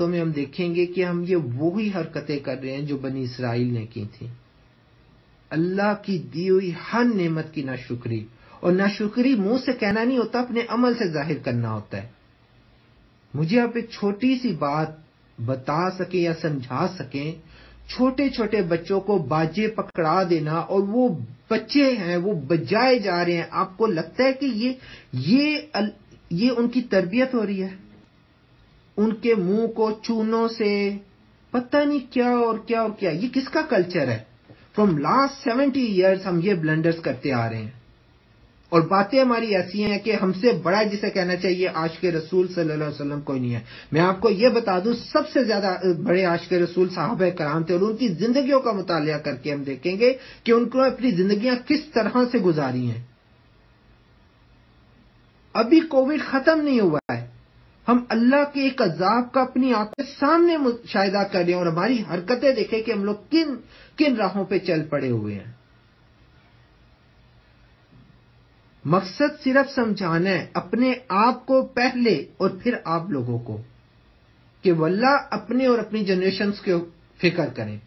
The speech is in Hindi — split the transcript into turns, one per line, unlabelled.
तो में हम देखेंगे कि हम ये वही हरकतें कर रहे हैं जो बनी इसराइल ने की थी। अल्लाह की दी हुई हर नेमत की नाशुक्री। और नाशुक्री मुँह से कहना नहीं होता, अपने अमल से ज़ाहिर करना होता है। मुझे आप एक छोटी सी बात बता सके या समझा सके। छोटे छोटे बच्चों को बाजे पकड़ा देना और वो बच्चे हैं, वो बजाए जा रहे हैं। आपको लगता है कि ये ये ये उनकी तरबियत हो रही है? उनके मुँह को चूनों से। पता नहीं क्या और क्या और क्या। ये किसका कल्चर है? फ्रॉम लास्ट सेवेंटी ईयर्स हम ये ब्लंडर्स करते आ रहे हैं। और बातें हमारी ऐसी हैं कि हमसे बड़ा जिसे कहना चाहिए आश के रसूल सल्लल्लाहु अलैहि वसल्लम कोई नहीं है। मैं आपको ये बता दूँ, सबसे ज़्यादा बड़े आश के रसूल साहब कराम थे और उनकी जिंदगियों का मुताल करके हम देखेंगे कि उनको अपनी जिंदगियाँ किस तरह से गुजारी हैं। अभी कोविड खत्म नहीं हुआ हम अल्लाह के एक अजाब का अपनी आँख के सामने मुशाहिदा कर और हमारी हरकतें देखें कि हम लोग किन किन राहों पे चल पड़े हुए हैं। मकसद सिर्फ़ समझाना है, अपने आप को पहले और फिर आप लोगों को, कि वल्ला अपने और अपनी जनरेशन के फ़िक्र करें।